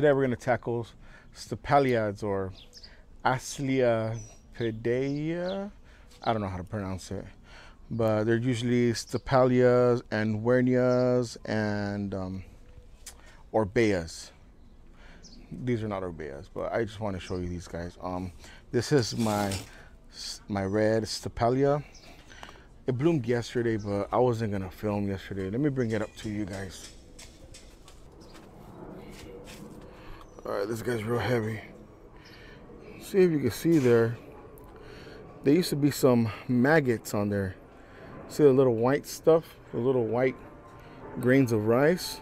Today we're going to tackle stapeliads or Asclepiadaea. I don't know how to pronounce it, but they're usually stapelias and huernias and um, orbeas. These are not orbeas, but I just want to show you these guys. Um, this is my my red stapelia. It bloomed yesterday, but I wasn't gonna film yesterday. Let me bring it up to you guys. All right, this guy's real heavy. See if you can see there. There used to be some maggots on there. See the little white stuff? The little white grains of rice?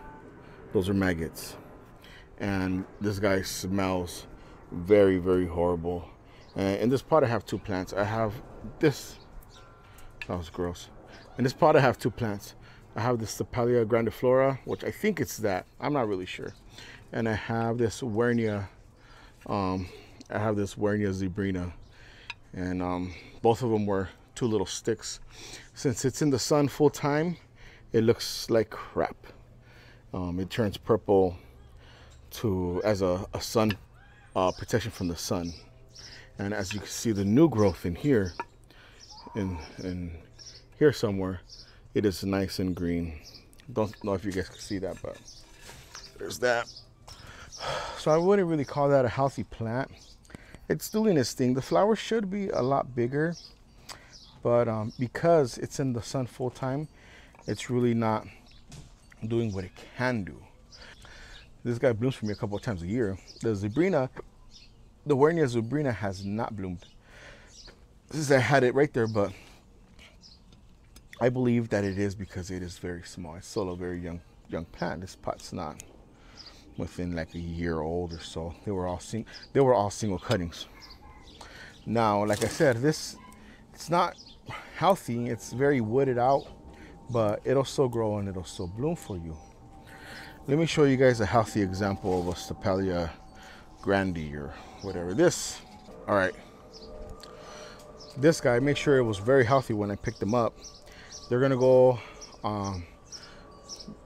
Those are maggots. And this guy smells very, very horrible. And in this pot, I have two plants. I have this. That was gross. In this pot, I have two plants. I have the Stapelia grandiflora, which I think it's that. I'm not really sure and I have this Huernia. Um, I have this Huernia zebrina, and um, both of them were two little sticks. Since it's in the sun full time, it looks like crap. Um, it turns purple to as a, a sun uh, protection from the sun, and as you can see, the new growth in here, in in here somewhere, it is nice and green. Don't know if you guys can see that, but there's that. So I wouldn't really call that a healthy plant. It's doing its thing. The flower should be a lot bigger, but um, because it's in the sun full time, it's really not doing what it can do. This guy blooms for me a couple of times a year. The Zebrina, the Huernia Zebrina has not bloomed. Is I had it right there, but I believe that it is because it is very small. It's still a very young young plant. This pot's not within like a year old or so. They were all sing they were all single cuttings. Now, like I said, this it's not healthy. It's very wooded out, but it'll still grow and it'll still bloom for you. Let me show you guys a healthy example of a Stapelia grandi or whatever. This, all right. This guy, make sure it was very healthy when I picked them up. They're gonna go um,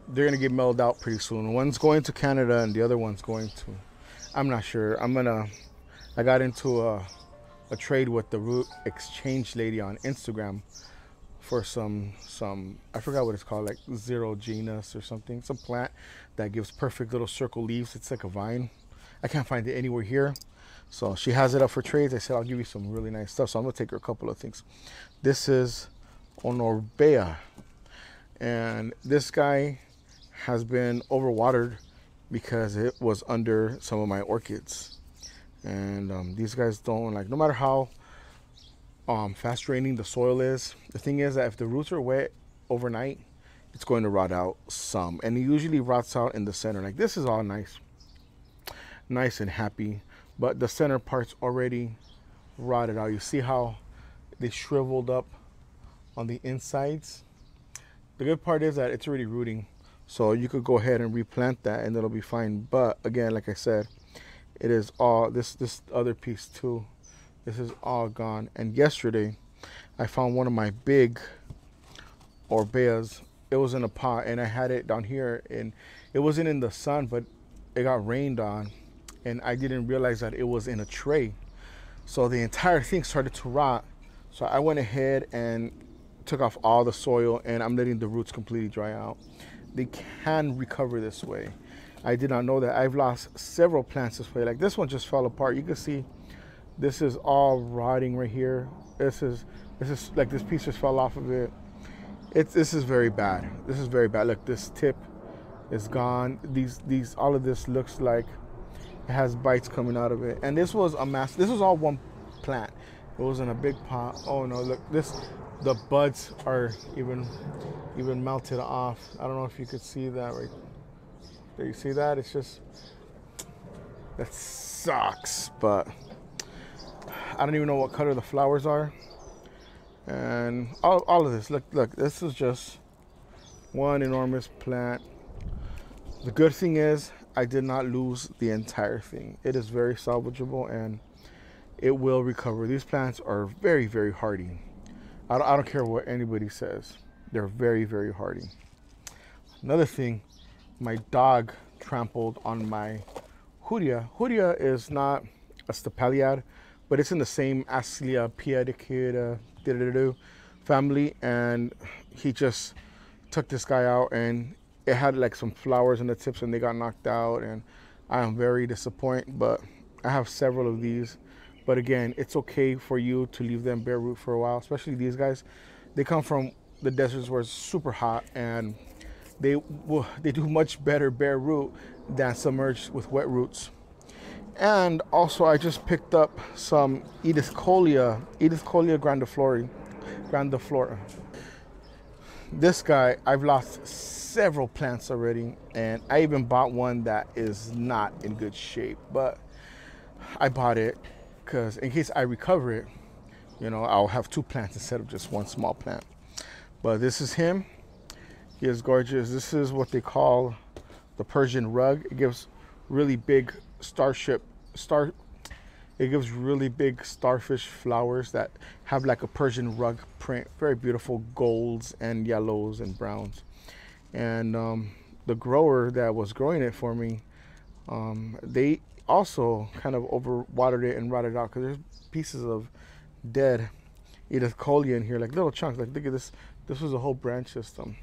they're gonna get mailed out pretty soon. One's going to Canada and the other one's going to. I'm not sure. I'm gonna. I got into a, a trade with the root exchange lady on Instagram for some some I forgot what it's called like zero genus or something some plant that gives perfect little circle leaves. It's like a vine. I can't find it anywhere here. So she has it up for trades. I said I'll give you some really nice stuff. So I'm gonna take her a couple of things. This is an orbea. And this guy has been overwatered because it was under some of my orchids. And um, these guys don't like, no matter how um, fast draining the soil is, the thing is that if the roots are wet overnight, it's going to rot out some. And it usually rots out in the center. Like this is all nice, nice and happy. But the center part's already rotted out. You see how they shriveled up on the insides? The good part is that it's already rooting. So you could go ahead and replant that and it'll be fine. But again, like I said, it is all this this other piece too. This is all gone. And yesterday I found one of my big orbeas. It was in a pot and I had it down here and it wasn't in the sun, but it got rained on and I didn't realize that it was in a tray. So the entire thing started to rot. So I went ahead and took off all the soil and I'm letting the roots completely dry out they can recover this way. I did not know that. I've lost several plants this way. Like this one just fell apart. You can see this is all rotting right here. This is this is like this piece just fell off of it. It's this is very bad. This is very bad. Look, this tip is gone. These these all of this looks like it has bites coming out of it. And this was a mass. This was all one plant. Was in a big pot. Oh no! Look, this the buds are even even melted off. I don't know if you could see that right there. You see that? It's just that sucks, but I don't even know what color the flowers are. And all, all of this, look, look, this is just one enormous plant. The good thing is I did not lose the entire thing. It is very salvageable and it will recover. These plants are very, very hardy. I don't, I don't care what anybody says. They're very, very hardy. Another thing, my dog trampled on my Hoya. Hoya is not a Stapeliad, but it's in the same Asclepiadaceae family, and he just took this guy out, and it had like some flowers in the tips, and they got knocked out, and I am very disappointed. But I have several of these. But again, it's okay for you to leave them bare root for a while, especially these guys. They come from the deserts where it's super hot, and they will they do much better bare root than submerged with wet roots. And also, I just picked up some Edithcolea, Edithcolea grandiflora, grandiflora. This guy, I've lost several plants already, and I even bought one that is not in good shape. But I bought it because in case I recover it, you know, I'll have two plants instead of just one small plant. But this is him. He is gorgeous. This is what they call the Persian rug. It gives really big starship star it gives really big starfish flowers that have like a Persian rug print very beautiful golds and yellows and browns and um, the grower that was growing it for me um, they also kind of overwatered it and rotted out because there's pieces of dead Edithcolea in here like little chunks like look at this this was a whole branch system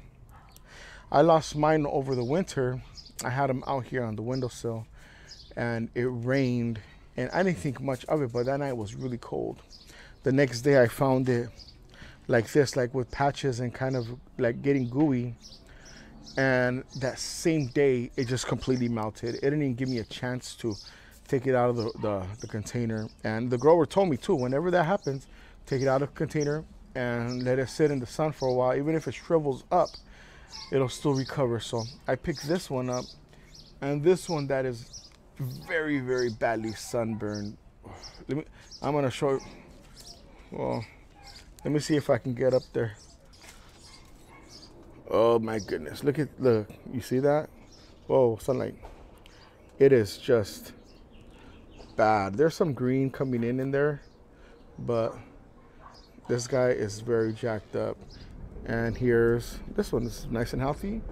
I lost mine over the winter I had them out here on the windowsill and it rained and I didn't think much of it, but that night was really cold. The next day I found it like this, like with patches and kind of like getting gooey. And that same day, it just completely melted. It didn't even give me a chance to take it out of the, the, the container. And the grower told me too, whenever that happens, take it out of the container and let it sit in the sun for a while. Even if it shrivels up, it'll still recover. So I picked this one up and this one that is very, very badly sunburned. Let me, I'm gonna show, well, let me see if I can get up there. Oh my goodness, look at, the, you see that? Whoa, sunlight. It is just bad. There's some green coming in in there, but this guy is very jacked up. And here's, this one is nice and healthy.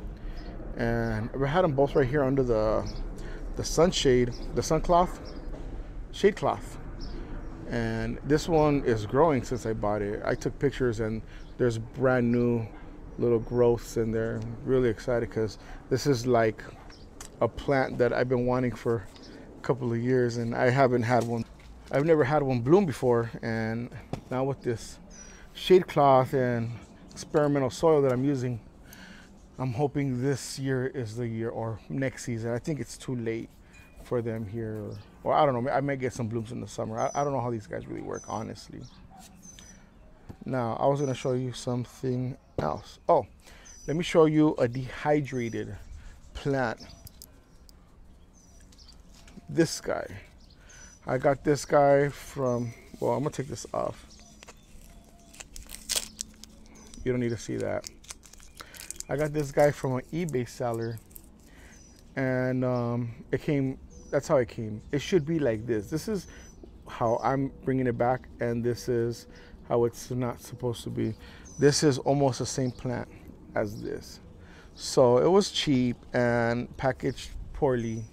And I had them both right here under the the sunshade, the sun cloth, shade cloth. And this one is growing since I bought it. I took pictures and there's brand new little growths in there. Really excited because this is like a plant that I've been wanting for a couple of years and I haven't had one. I've never had one bloom before and now with this shade cloth and experimental soil that I'm using, I'm hoping this year is the year or next season. I think it's too late for them here. Or I don't know. I might get some blooms in the summer. I, I don't know how these guys really work, honestly. Now, I was going to show you something else. Oh, let me show you a dehydrated plant. This guy. I got this guy from, well, I'm to take this off. You don't need to see that. I got this guy from an eBay seller, and um, it came. That's how it came. It should be like this. This is how I'm bringing it back, and this is how it's not supposed to be. This is almost the same plant as this. So it was cheap and packaged poorly.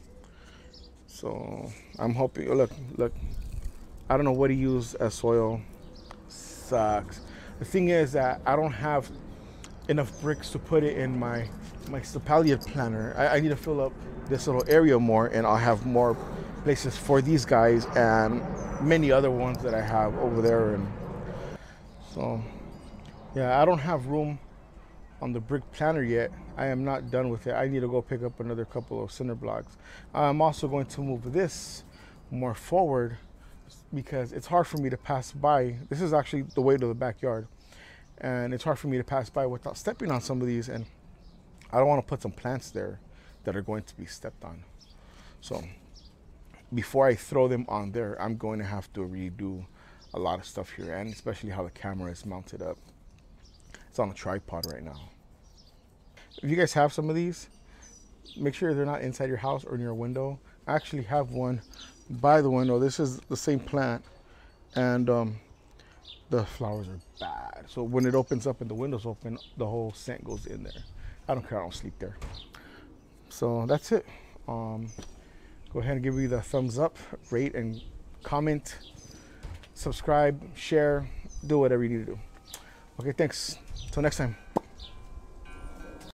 So I'm hoping. Look, look. I don't know what he used as soil. Sucks. The thing is that I don't have enough bricks to put it in my my Stapeliad planter. I, I, need to fill up this little area more and I'll have more places for these guys and many other ones that I have over there and so yeah I don't have room on the brick planter yet. I am not done with it. I need to go pick up another couple of cinder blocks. I'm also going to move this more forward because it's hard for me to pass by. This is actually the way to the backyard and it's hard for me to pass by without stepping on some of these and I don't want to put some plants there that are going to be stepped on. So before I throw them on there I'm going to have to redo a lot of stuff here and especially how the camera is mounted up it's on a tripod right now if you guys have some of these make sure they're not inside your house or near a window I actually have one by the window this is the same plant and um, the flowers are bad. So when it opens up and the windows open, the whole scent goes in there. I don't care. I don't sleep there. So that's it. Um, go ahead and give me the thumbs up, rate and comment, subscribe, share, do whatever you need to do. Okay, thanks. Till next time.